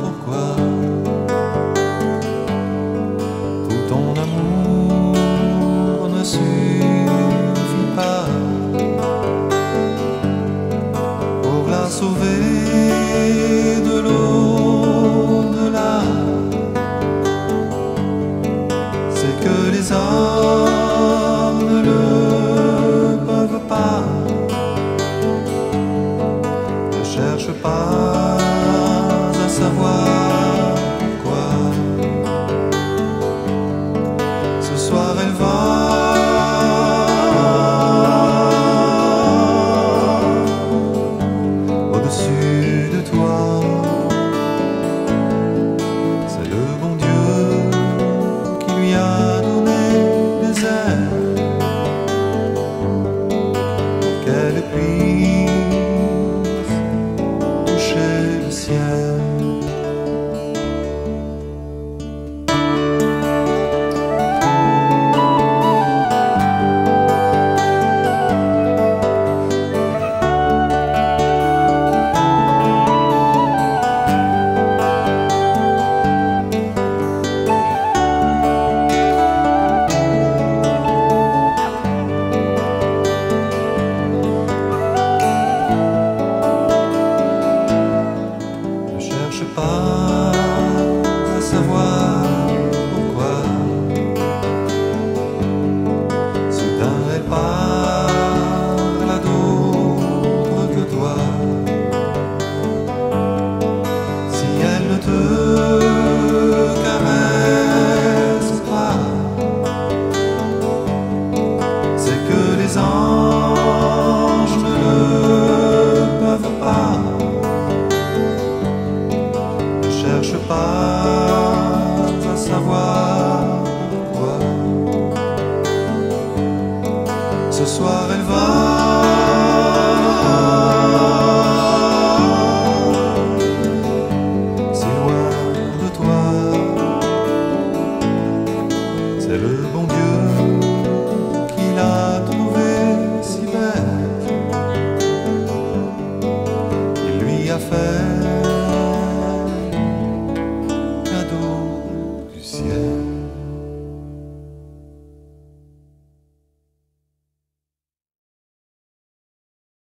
pourquoi tout ton amour ne suffit pas pour la sauver. savoir. 十八。cherche pas à savoir quoi Ce soir, elle va.